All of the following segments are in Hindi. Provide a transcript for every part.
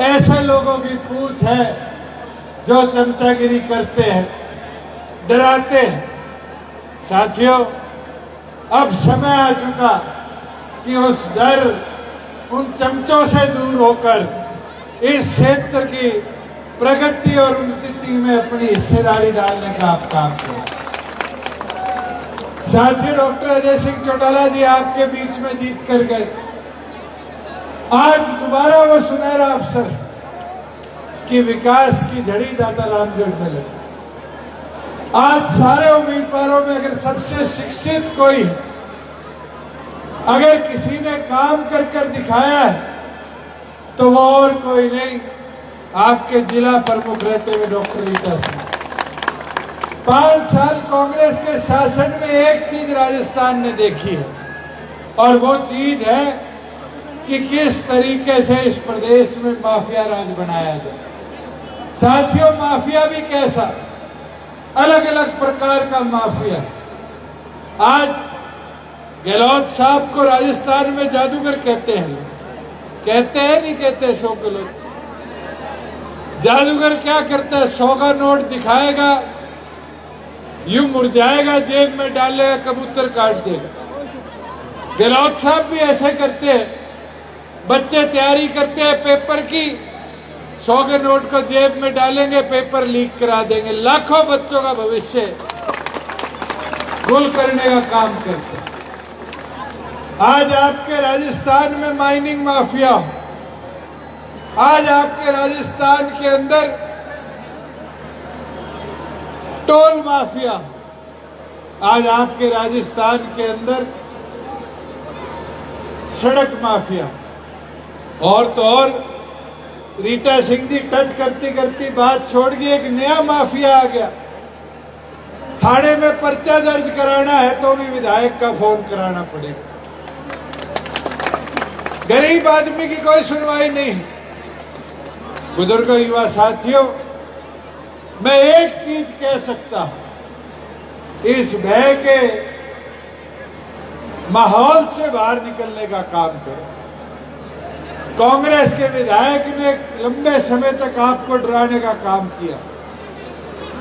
ऐसे लोगों की पूछ है जो चमचागिरी करते हैं, डराते हैं। साथियों, अब समय आ चुका कि उस डर उन चमचों से दूर होकर इस क्षेत्र की प्रगति और उन्नति में अपनी हिस्सेदारी डालने का आप काम करें। साथियों, डॉक्टर अजय सिंह चौटाला जी आपके बीच में जीत कर गए। आज दोबारा वो सुनहरा अवसर कि विकास की झड़ी दाता रामगढ़ में लगी। आज सारे उम्मीदवारों में अगर सबसे शिक्षित कोई अगर किसी ने काम कर कर दिखाया है तो वो और कोई नहीं, आपके जिला प्रमुख रहते हुए डॉक्टर रीता सिंह। पाँच साल कांग्रेस के शासन में एक चीज़ राजस्थान ने देखी है, और वो चीज़ है कि किस तरीके से इस प्रदेश में माफिया राज बनाया जाए। साथियों, माफिया भी कैसा? अलग अलग प्रकार का माफिया। आज गहलोत साहब को राजस्थान में जादूगर कहते हैं। कहते हैं, नहीं कहते, सौ के लोग जादूगर क्या करता है? सौ का नोट दिखाएगा, यूँ मुरझाएगा, जेब में डालेगा, कबूतर काट देगा। गहलोत साहब भी ऐसे करते हैं। बच्चे तैयारी करते हैं पेपर की। सौ के नोट को जेब में डालेंगे, पेपर लीक करा देंगे। लाखों बच्चों का भविष्य। गुल करने का काम करते आज आपके राजस्थान में माइनिंग माफिया हो। आज आपके राजस्थान के अंदर टोल माफिया आज आपके राजस्थान के अंदर सड़क माफिया और तो और, रीटा सिंह जी टच करती करती बात छोड़ गई, एक नया माफिया आ गया। थाने में पर्चा दर्ज कराना है तो भी विधायक का फ़ोन कराना पड़ेगा। गरीब आदमी की कोई सुनवाई नहीं। बुज़ुर्ग युवा साथियों, मैं एक चीज़ कह सकता हूँ, इस भय के माहौल से बाहर निकलने का काम करो। कांग्रेस के विधायक ने लंबे समय तक आपको डराने का काम किया।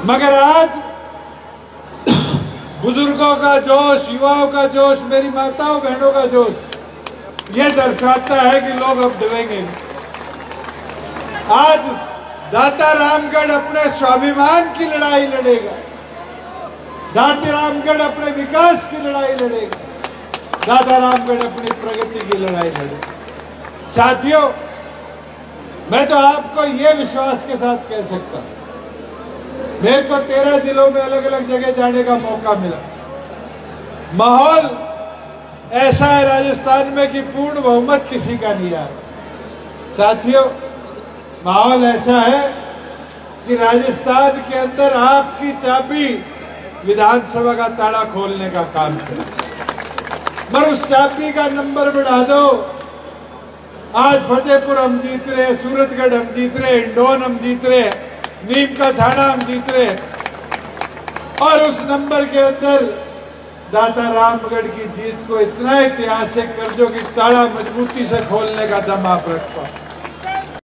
मगर आज बुज़ुर्गों का जोश, युवाओं का जोश, मेरी माताओं, बहनों का जोश, ये दर्शाता है कि लोग अब डरेंगे आज दाता रामगढ़ अपने स्वाभिमान की लड़ाई लड़ेगा। दाता रामगढ़ अपने विकास की लड़ाई लड़ेगा। दादा रामगढ़ अपनी प्रगति की लड़ाई लड़ेगा। साथियों, मैं तो आपको ये विश्वास के साथ कह सकता हूँ, मेरे को तेरह जिलों में अलग अलग जगह जाने का मौका मिला। माहौल ऐसा है राजस्थान में कि पूर्ण बहुमत किसी का नहीं आ साथियों, माहौल ऐसा है कि राजस्थान के अंदर आपकी चाबी विधानसभा का ताला खोलने का काम करे मगर उस चाबी का नंबर बढ़ा दो। आज फतेहपुर हम जीत रहे सूरतगढ़ हम जीत रहे इंडोन हम जीत रहे नीम का थाना हम जीत रहे और उस नंबर के अंदर दाता रामगढ़ की जीत को इतना ऐतिहासिक कर की कि ताला मजबूती से खोलने का दम आप रख पाओ।